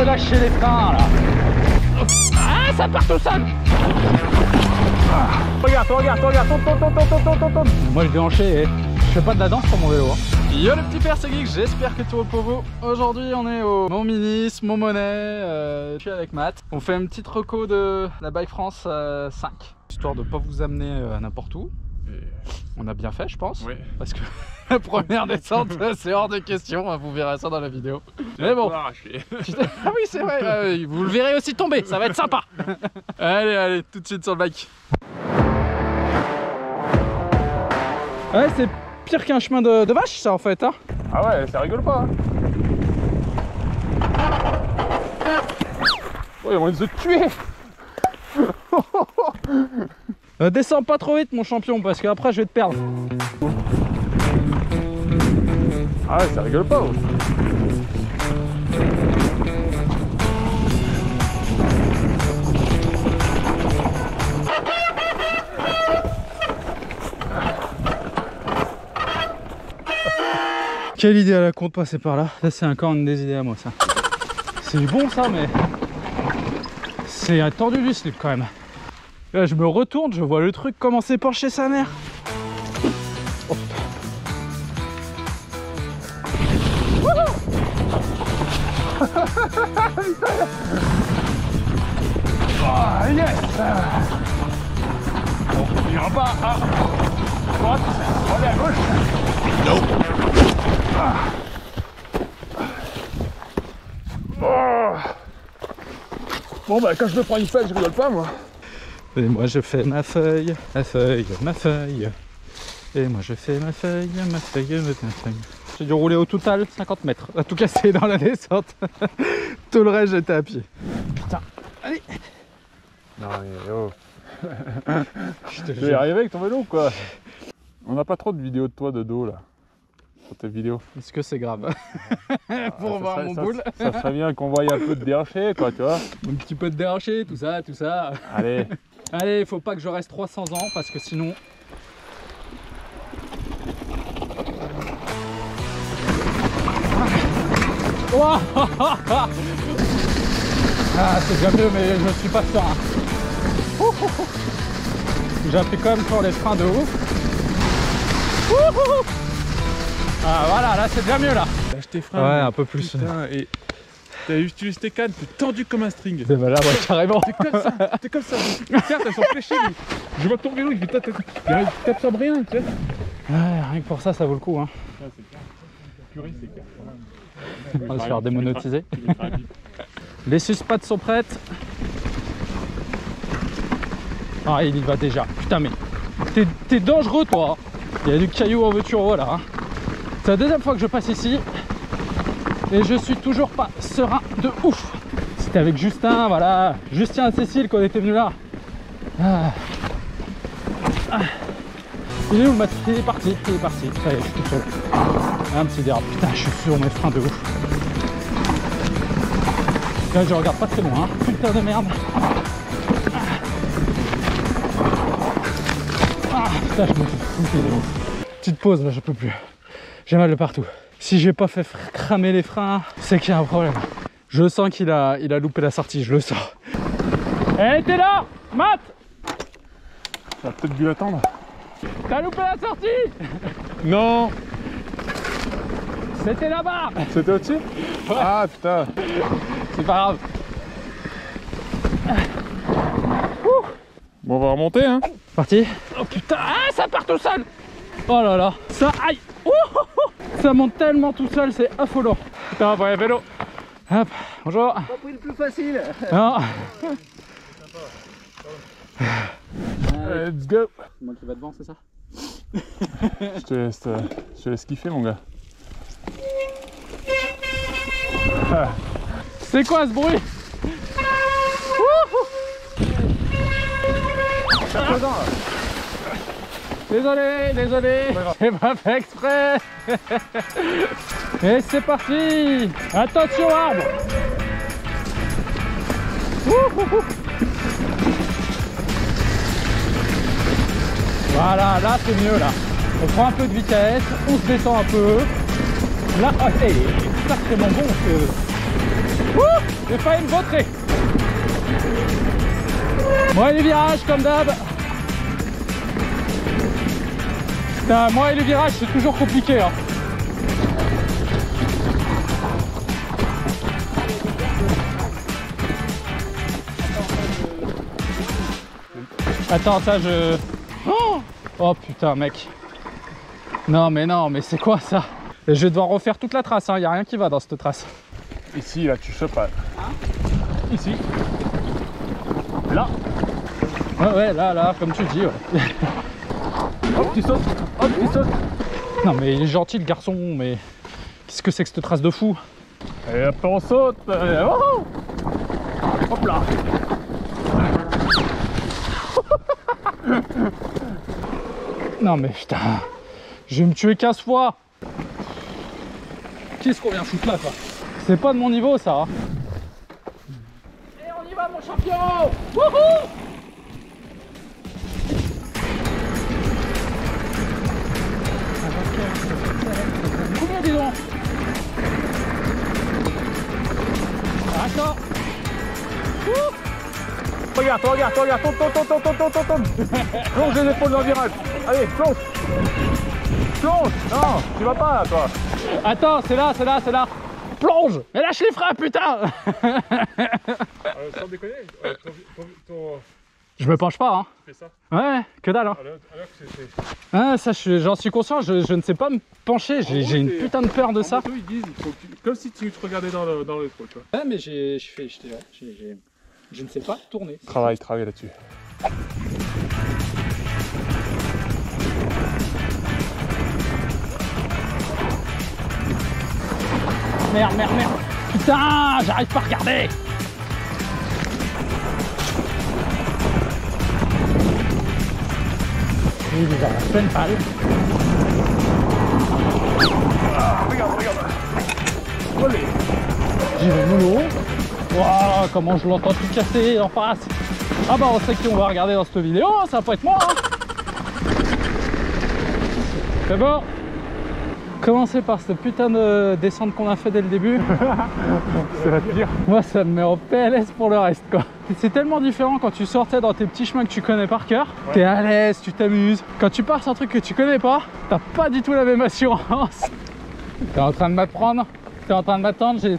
peu lâcher les freins là. Ah, ça part tout seul. Regarde, regarde, regarde, tourne, tourne, tourne, tourne, tourne, tourne. Moi je déhanché et je fais pas de la danse sur mon vélo. hein. Yo le petit père c'est geek, j'espère que tout roule pour vous. Aujourd'hui on est au Mont Minis, Mont Monet, euh, je suis avec Matt. On fait une petite reco de la Bike France euh, 5. Histoire de pas vous amener euh, n'importe où. On a bien fait je pense. Oui. Parce que la première descente c'est hors de question, hein, vous verrez ça dans la vidéo. Mais bon, ah oui c'est vrai, vous le verrez aussi tomber, ça va être sympa. allez, allez, tout de suite sur le bike. Ouais c'est pire qu'un chemin de, de vache ça en fait hein. Ah ouais, ça rigole pas. Hein. Ouais, on va se tuer. Euh, descends pas trop vite mon champion parce qu'après je vais te perdre. Ah ouais, ça rigole pas. Quelle idée à la con de passer par là Ça c'est encore une des idées à moi ça. C'est du bon ça mais c'est tendu du slip quand même. Là je me retourne, je vois le truc commencer par chez sa mère. Oh. Ah yes Bon, il ira pas à droite, on aller à gauche. Non. Bon bah quand je me prends une feuille, je rigole pas moi. Et moi je fais ma feuille, ma feuille, ma feuille. Et moi je fais ma feuille, ma feuille, ma feuille. J'ai dû rouler au total 50 mètres. À tout casser dans la descente. tout le reste j'étais à pied. Putain, allez Non mais oh. Je te y arriver avec ton vélo ou quoi? On n'a pas trop de vidéos de toi de dos là. Sur tes vidéos. Est-ce que c'est grave Pour Ah, ça voir serait- mon ça- boule. Ça serait bien qu'on voie un peu de déhanché quoi, tu vois. Un petit peu de déhanché, tout ça, tout ça. Allez. Allez, faut pas que je reste 300 ans parce que sinon. Ah, c'est bien mieux, mais je suis pas ouh, ouh. J'appuie quand même sur les freins de ouf. Ah voilà, là c'est bien mieux là. Lâche tes freins. Ouais, un peu plus. Putain, et t'as utilisé tes cannes, t'es tendu comme un string. C'est là, ouais, carrément. T'es comme ça, t'es comme ça. Sont fléchées, mais je vois ton vélo, il t'absorbe rien, tu sais. Ouais, rien que pour ça, ça vaut le coup. Hein. C'est clair. On va se faire démonétiser. Les suspattes sont prêtes. Ah, il y va déjà. Putain, mais t'es- t'es dangereux, toi. Il y a du caillou en voiture, voilà. hein. C'est la deuxième fois que je passe ici. Et je suis toujours pas serein de ouf. C'était avec Justin, voilà. Justin et Cécile qu'on était venus là. Ah. Ah. Il est où Il est parti, il est parti. Ça y est, je suis tout seul. Un petit dérap. Putain, je suis sur mes freins de ouf. Là, je regarde pas très loin. hein. Putain de merde. Ah, putain, je me foutre de. Petite pause, là, je peux plus. J'ai mal de partout. Si j'ai pas fait cramer les freins, c'est qu'il y a un problème. Je sens qu'il a, il a loupé la sortie, je le sens. Eh, t'es là Matt T'as peut-être dû l'attendre. T'as loupé la sortie Non C'était là-bas C'était au-dessus? Ah putain C'est pas grave. Bon, on va remonter, hein Parti Oh putain, ah, ça part tout seul Oh là là, ça aïe. Ça monte tellement tout seul, c'est affolant. Putain, ouais, vélo. Hop, bonjour. Pas pris le plus facile. Non. Let's go C'est moi qui va devant, c'est ça je te, laisse, euh, je te laisse kiffer, mon gars. C'est quoi ce bruit? Désolé, désolé, j'ai pas fait exprès. Et c'est parti Attention arbre. Voilà, là c'est mieux là. On prend un peu de vitesse, on se détend un peu. Là, ah, hey, il est sacrément bon ce... J'ai failli me vautrer. Moi et les virages comme d'hab. Putain, moi et les virages c'est toujours compliqué. Hein. Attends, ça je. Oh, oh putain, mec. Non, mais non, mais c'est quoi ça? Je vais devoir refaire toute la trace, il hein. y a rien qui va dans cette trace. Ici, là, tu chopes. Ici. Là. Ouais, ouais, là, là, comme tu dis, ouais. Hop, tu sautes. Hop, tu sautes. Non, mais il est gentil le garçon, mais. Qu'est-ce que c'est que cette trace de fou Et après, on saute. Et oh Hop là. Non, mais putain. Je vais me tuer 15 fois. Qu'est-ce qu'on vient foutre là, quoi C'est pas de mon niveau, ça. hein. Et on y va, mon champion Wouhou Combien, dis donc D'accord. Regarde, regarde, regarde. Tombe, tombe, tombe, tombe, tombe, tombe, tombe. Plonge les épaules dans le virage. Allez, plonge. Plonge. Non, tu vas pas là, toi. Attends, c'est là, c'est là, c'est là. Plonge Mais lâche les freins, putain sans déconner, ton, ton, ton, Je me penche pas, hein. tu fais ça? Ouais, que dalle, hein. Alors, alors que. Ah, ça, je- j'en suis conscient, je, je ne sais pas me pencher, j'ai une putain de peur de ça. Ils disent, il faut que tu- comme si tu te regardais dans le, dans le trou, tu vois. Ouais, mais j'ai je fais, je ne sais pas tourner. Travaille, travaille là-dessus. Merde, merde, merde. Putain, j'arrive pas à regarder. Regarde. J'y vais mollo. Waouh, comment je l'entends tout casser en face. Ah bah on sait qui on va regarder dans cette vidéo, hein, ça va pas être moi. hein. C'est bon. Commencer par cette putain de descente qu'on a fait dès le début. C'est la pire. Moi ça me met en PLS pour le reste quoi. C'est tellement différent quand tu sortais dans tes petits chemins que tu connais par cœur. T'es à l'aise, tu t'amuses. Quand tu pars sur un truc que tu connais pas, t'as pas du tout la même assurance. T'es en train de m'apprendre, t'es en train de m'attendre, j'ai-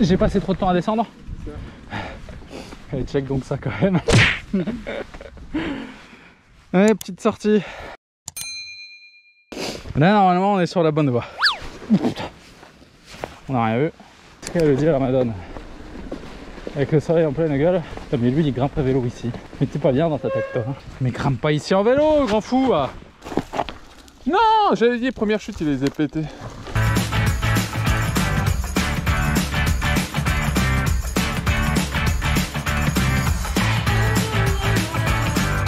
j'ai passé trop de temps à descendre. Allez, check donc ça quand même. Allez, petite sortie. Là, normalement, on est sur la bonne voie. On n'a rien vu. Qu'elle veut dire, la madone Avec le soleil en pleine gueule. Mais lui, il grimpe à vélo ici. Mais t'es pas bien dans ta tête, toi. hein. Mais grimpe pas ici en vélo, grand fou ah. Non, j'avais dit, première chute, il les a pétés.